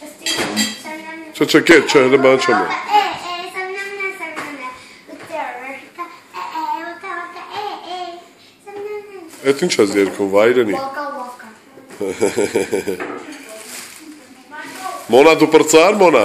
Չէ, չէ, կետ, չէ, հələ բան չեմ։ Այդ ինչ ես երգում, վայրենի։ Վակա վակա։ Մոնա դու պրծար, մոնա։